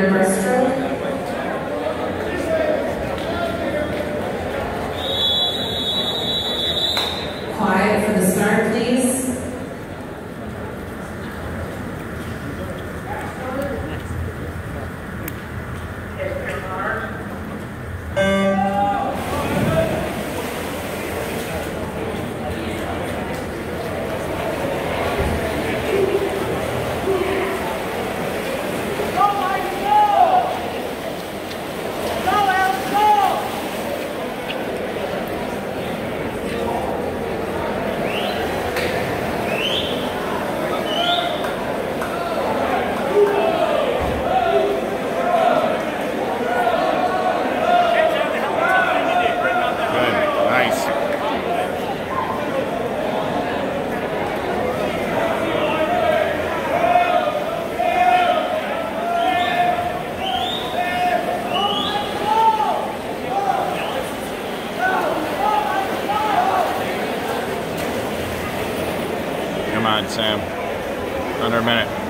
third breaststroke. Come on, Sam. Under a minute.